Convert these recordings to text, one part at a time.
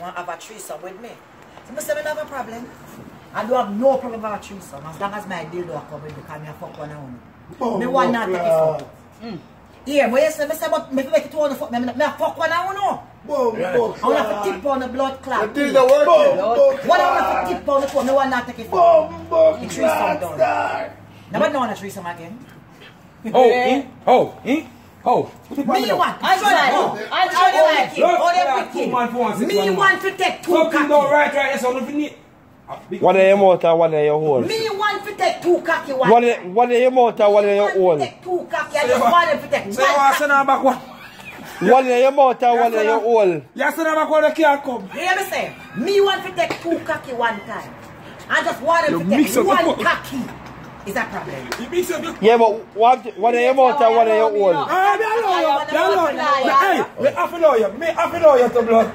want to have a threesome with me. So I said, I have a problem. I don't have no problem with a threesome as long as my dildo come with me because me a fuck one on. Oh, me want not take it God. fuck. Yeah, but you say, me but me fi make it one fuck me, me me fuck one on no. Boom, boom, I want to tip on the blood clot. The dildo working. Boom, What I want to tip on the phone, me want not take it fuck. boom, boom, The threesome done. star. Never know on a threesome again. Oh, eh? Oh, eh? Oh. Me want. I try. want. I I try. try. Oh, like it. All yeah, them two wicked. man for one, Me want to take two Something don't right, right, that's all you need. One in your mouth and one in your hole. Me want to take two cocky one. One in, one in your mouth and one in your Me hole. to take two cocky. I just want to take Say you want to send her back one. One in your mouth and one in your hole. You send her back one, they can't come. Hear me say? Me want to take two cocky one time. I just want to take one cocky. Cocky. Is that problem? You mix up your... Yeah, but what one in your mouth and one in your hole. Ah, me allow you, me allow you. Hey, me have to know you, me have to know you to blood.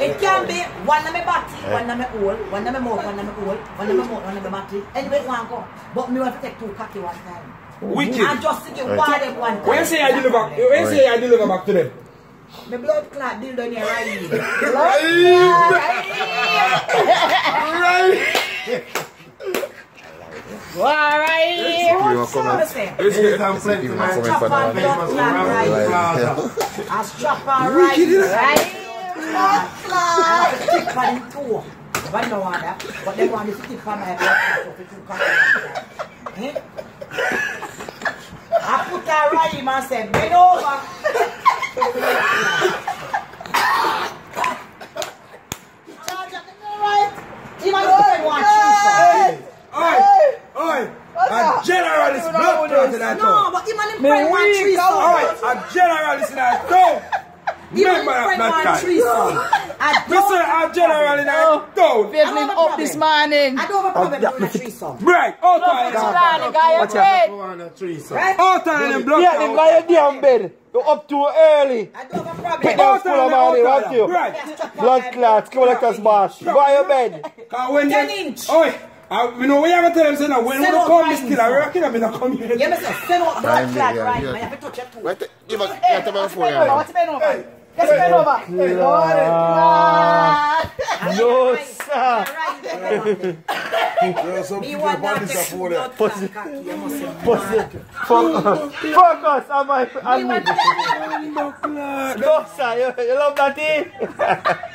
It can be one of my body, one of my hole, one of my mouth, one of my hole, one of my mouth, one of my body. Anyway, one go. But me want to take two cocky one time. Wicked. And just to get one of them one time. When you say I deliver, when you say I deliver back to them? My blood clot dildo in your right ear. Alright. Sorry, say. Ladies and gentlemen, Chop on blood clot right Plaza. I strap on right Right. blood clot. Tip on him. But no one that. But they want to tip on my blood clot. So two cocky. Eh? I put her right in and said, bend over. Charge up, right? Even though they want you, Oi, oi, a general is blood clot in that No, town. but even if friend want Alright, a general is in that town. Even if Remember that friend blood want clot. three I We say a general in that town. Feeling up this morning. I don't have a problem oh, doing a threesome. Right, out Look, of the guy, Watch bread. Go on a threesome. Right? Out of them blood Yeah, then clot. by your damn bed. You're up too early. I don't have a Pick up full of money, what you? Right. Blood clots, come like us bash. By your bed. Ten inch. Oi, uh, you know when you have to tell them say now, when we Send don't out come nine still, I inch. reckon I'm gonna come here. Yeah, me say, send out blood Time clot right yeah. now. You have to touch your toe. Wait, give us, get them What's before been over? you. What's been over? What's been over? No, sir. Me want that take blood clot cocky. You must say, focus on my on me. No, sir, you, you love that thing?